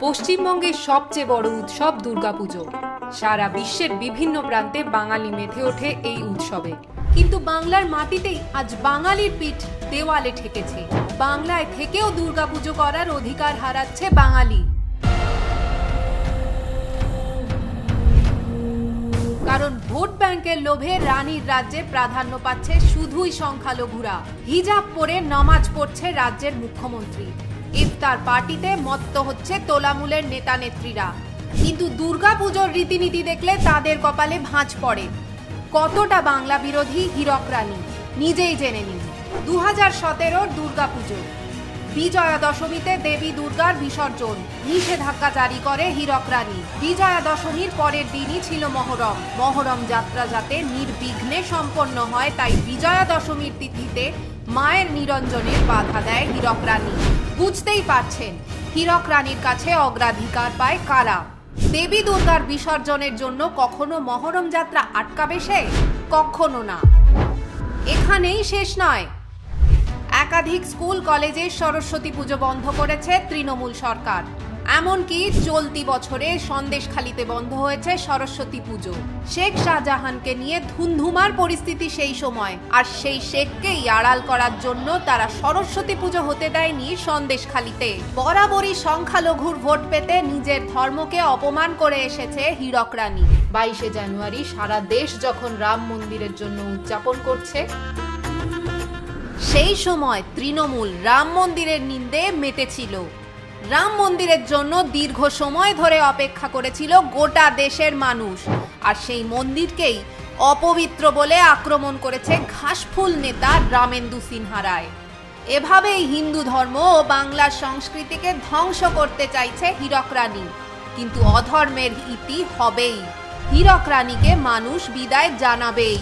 পশ্চিমবঙ্গের সবচেয়ে বড় উৎসব দুর্গাপুজো। সারা বিশ্বের বিভিন্ন প্রান্তে বাঙালি মেতে ওঠে এই উৎসবে। কিন্তু বাংলার মাটিতেই আজ বাঙালির পিঠ দেওয়ালে ঠেকেছে। বাংলায় থেকেও দুর্গাপুজো করার অধিকার হারাচ্ছে বাঙালি। ভোট ব্যাংকের লোভে রানীর রাজ্যে প্রাধান্য পাচ্ছে শুধুই সংখ্যালঘুরা। হিজাব পরে নমাজ পড়ছে রাজ্যের মুখ্যমন্ত্রী। ইফতার পার্টিতে মত্ত হচ্ছে তোলামূলের নেতা নেত্রীরা কিন্তু দুর্গাপুজোর রীতিনীতি দেখলে তাদের কপালে ভাঁজ পড়ে। কতটা বাংলা বিরোধী হীরক রানী, নিজেই জেনে নিন। দু হাজার সতেরোর দুর্গাপুজো। বিজয়া দশমীতে দেবী দুর্গার বিসর্জন। নিষেধাজ্ঞা জারি করে হীরক রানী। বিজয়া দশমীর পরের দিনই ছিল মহরম। মহরম যাত্রা যাতে নির্বিঘ্নে সম্পন্ন হয়, তাই বিজয়া দশমীর তিথিতে মায়ের নিরঞ্জনের বাধা দেয় হীরক রানী। বুঝতেই পারছেন, হীরক রানীর কাছে অগ্রাধিকার পায় কারা? দেবী দুর্গার বিসর্জনের জন্য কখনো মহরম যাত্রা আটকাবে সে? কখনো না। এখানেই শেষ নয়। একাধিক স্কুল, কলেজে সরস্বতী পুজো বন্ধ করেছে তৃণমূল সরকার। এমনকি চলতি বছরে সন্দেশখালিতে বন্ধ হয়েছে সরস্বতী পুজো। শেখ শাহজাহানকে নিয়ে ধুমধুমার পরিস্থিতি সেই সময়। আর সেই শেখকেই আড়াল করার জন্য তারা সরস্বতী পুজো হতে দেয়নি সন্দেশখালিতে বরাবরই সংখ্যালঘুর ভোট পেতে নিজের ধর্মকে অপমান করে এসেছে হীরক রানী। বাইশে জানুয়ারি সারা দেশ যখন রাম মন্দিরের জন্য উদযাপন করছে সেই সময় তৃণমূল রাম মন্দিরের নিন্দে মেতেছিল রাম মন্দিরের জন্য দীর্ঘ সময় ধরে অপেক্ষা করেছিল গোটা দেশের মানুষ। আর সেই মন্দিরকেই অপবিত্র বলে আক্রমণ করেছে ঘাসফুল নেতা রামেন্দু সিনহা রায় এভাবেই হিন্দু ধর্ম ও বাংলার সংস্কৃতিকে ধ্বংস করতে চাইছে হীরক রানী। কিন্তু অধর্মের ইতি হবেই। হীরক রানীকে মানুষ বিদায় জানাবেই।